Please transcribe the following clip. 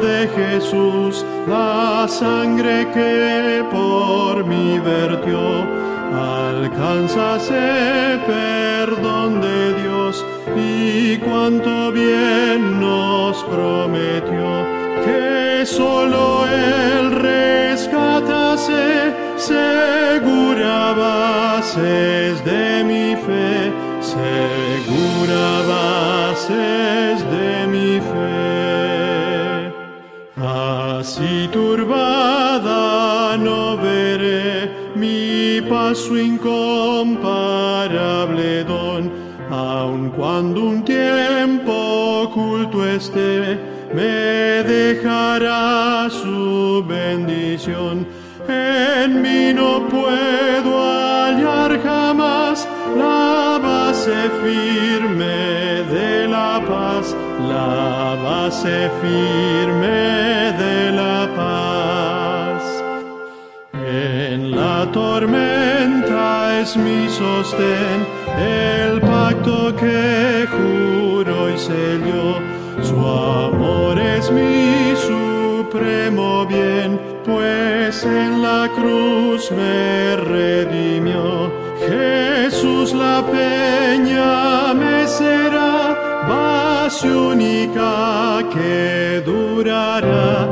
de Jesús, la sangre que por mí vertió, alcanza ese perdón de Dios y cuánto bien nos prometió que solo Él rescatase segura bases de mi fe, segura Así turbada no veré mi paso incomparable don, aun cuando un tiempo oculto esté, me dejará su bendición. En mí no puedo hallar jamás la base firme de la paz, la base firme de tormenta es mi sostén, el pacto que juro y selló. Su amor es mi supremo bien, pues en la cruz me redimió. Jesús la peña me será, base única que durará,